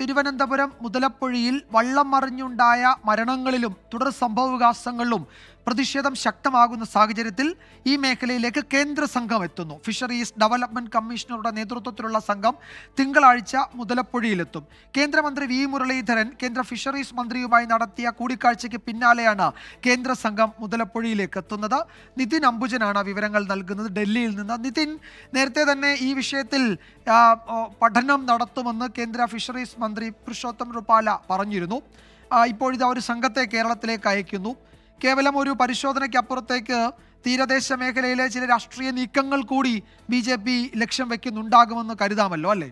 തിരുവനന്തപുരം മുതലപ്പൊഴിയിൽ വള്ളം മറിഞ്ഞുണ്ടായ മരണങ്ങളിലും തുടർ സംഭവവികാസങ്ങളിലും പ്രതിഷേധം ശക്തമാകുന്ന സാഹചര്യത്തിൽ ഈ മേഖലയിലേക്ക് കേന്ദ്ര സംഘം എത്തുന്നു. ഫിഷറീസ് ഡെവലപ്മെന്റ് കമ്മീഷണറുടെ നേതൃത്വത്തിലുള്ള സംഘം തിങ്കളാഴ്ച മുതലപ്പൊഴിയിലെത്തും. കേന്ദ്രമന്ത്രി വി. മുരളീധരൻ കേന്ദ്ര ഫിഷറീസ് മന്ത്രിയുമായി നടത്തിയ കൂടിക്കാഴ്ചയ്ക്ക് പിന്നാലെയാണ് കേന്ദ്ര സംഘം മുതലപ്പൊഴിയിലേക്ക് എത്തുന്നത്. നിതിൻ അംബുജനാണ് വിവരങ്ങൾ നൽകുന്നത്. ഡൽഹിയിൽ നിന്ന് നിതിൻ നേരത്തെ തന്നെ ഈ വിഷയത്തിൽ പഠനം നടത്തുമെന്ന് കേന്ദ്ര ഫിഷറീസ് മന്ത്രി പുരുഷോത്തം റുപാല പറഞ്ഞിരുന്നു. ആ, ഒരു സംഘത്തെ കേരളത്തിലേക്ക് അയക്കുന്നു. കേവലം ഒരു പരിശോധനയ്ക്കപ്പുറത്തേക്ക് തീരദേശ മേഖലയിലെ ചില രാഷ്ട്രീയ നീക്കങ്ങൾ കൂടി ബി ലക്ഷ്യം വയ്ക്കുന്നുണ്ടാകുമെന്ന് കരുതാമല്ലോ അല്ലേ?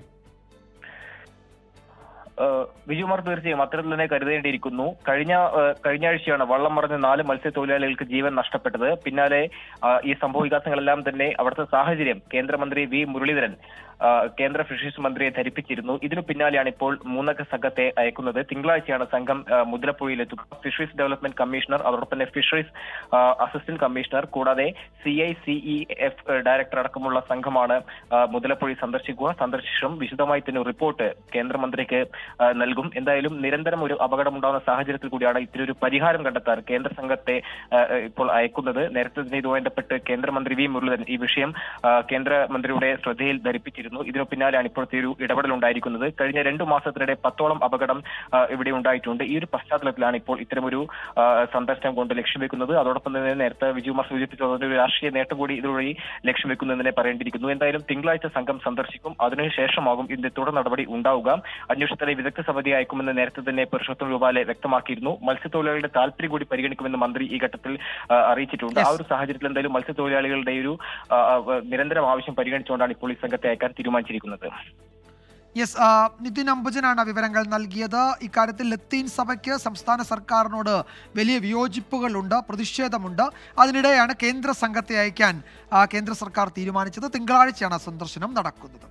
വിജുമാർ തീർച്ചയായും അത്തരത്തിൽ തന്നെ കരുതേണ്ടിയിരിക്കുന്നു. കഴിഞ്ഞ കഴിഞ്ഞ ആഴ്ചയാണ് വള്ളം മറിഞ്ഞ് നാല് മത്സ്യത്തൊഴിലാളികൾക്ക് ജീവൻ നഷ്ടപ്പെട്ടത്. പിന്നാലെ ഈ സംഭവ വികാസങ്ങളെല്ലാം തന്നെ അവിടുത്തെ സാഹചര്യം കേന്ദ്രമന്ത്രി വി മുരളീധരൻ കേന്ദ്ര ഫിഷറീസ് മന്ത്രിയെ ധരിപ്പിച്ചിരുന്നു. ഇതിനു പിന്നാലെയാണ് ഇപ്പോൾ മൂന്നക്ക സംഘത്തെ അയക്കുന്നത്. തിങ്കളാഴ്ചയാണ് സംഘം മുദ്രപ്പുഴയിലെത്തുക ഫിഷറീസ് ഡെവലപ്മെന്റ് കമ്മീഷണർ അതോടൊപ്പം തന്നെ ഫിഷറീസ് അസിസ്റ്റന്റ് കമ്മീഷണർ കൂടാതെ C I CE F director അടക്കമുള്ള സംഘമാണ് മുതലപ്പുഴി സന്ദർശിക്കുക. സന്ദർശിച്ചും വിശദമായി തന്നെ റിപ്പോർട്ട് കേന്ദ്രമന്ത്രിക്ക് നൽകും. എന്തായാലും നിരന്തരം ഒരു അപകടമുണ്ടാകുന്ന സാഹചര്യത്തിൽ കൂടിയാണ് ഇത്തിരി പരിഹാരം കണ്ടെത്താൻ കേന്ദ്ര സംഘത്തെ ഇപ്പോൾ അയക്കുന്നത്. നേരത്തെ തന്നെ ഇതുമായി ബന്ധപ്പെട്ട് കേന്ദ്രമന്ത്രി വി മുരളീധരൻ ഈ വിഷയം കേന്ദ്രമന്ത്രിയുടെ ശ്രദ്ധയിൽ ധരിപ്പിച്ചിരുന്നു. ഇതിനു പിന്നാലെയാണ് ഇപ്പോഴത്തെ ഒരു ഇടപെടൽ ഉണ്ടായിരിക്കുന്നത് കഴിഞ്ഞ രണ്ടു മാസത്തിനിടെ പത്തോളം അപകടം ഇവിടെ ഉണ്ടായിട്ടുണ്ട്. ഈ ഒരു പശ്ചാത്തലത്തിലാണ് ഇപ്പോൾ ഇത്തരമൊരു സന്ദർശനം കൊണ്ട് ലക്ഷ്യം വെക്കുന്നത്. അതോടൊപ്പം തന്നെ നേരത്തെ വിജയകുമാർ സൂചിപ്പിച്ച ഒരു രാഷ്ട്രീയ നേട്ടം കൂടി ഇതുവഴി ലക്ഷ്യം വെക്കുന്നതിനെ പറയേണ്ടിയിരിക്കുന്നു. എന്തായാലും തിങ്കളാഴ്ച സംഘം സന്ദർശിക്കും. അതിനുശേഷമാകും ഇതിന്റെ തുടർ നടപടി ഉണ്ടാവുക. അന്വേഷണത്തിലെ വിദഗ്ധ സമിതി അയക്കുമെന്ന് നേരത്തെ തന്നെ പുരുഷോത്തം രൂപാലെ വ്യക്തമാക്കിയിരുന്നു. മത്സ്യത്തൊഴിലാളികളുടെ താല്പര്യം കൂടി പരിഗണിക്കുമെന്ന് മന്ത്രി ഈ ഘട്ടത്തിൽ അറിയിച്ചിട്ടുണ്ട്. ആ ഒരു സാഹചര്യത്തിൽ എന്തായാലും മത്സ്യത്തൊഴിലാളികളുടെ ഒരു നിരന്തരം ആവശ്യം പരിഗണിച്ചുകൊണ്ടാണ് ഇപ്പോൾ ഈ സംഘത്തെ അയക്കാൻ തീരുമാനിച്ചിരിക്കുന്നത്. യെസ് നിതിൻ അംബുജനാണ് വിവരങ്ങൾ നൽകിയത്. ഇക്കാര്യത്തിൽ ലത്തീൻ സഭയ്ക്ക് സംസ്ഥാന സർക്കാരിനോട് വലിയ വിയോജിപ്പുകളുണ്ട് പ്രതിഷേധമുണ്ട്. അതിനിടെയാണ് കേന്ദ്ര സംഘത്തെ അയക്കാൻ കേന്ദ്ര സർക്കാർ തീരുമാനിച്ചത്. തിങ്കളാഴ്ചയാണ് സന്ദർശനം നടക്കുന്നത്.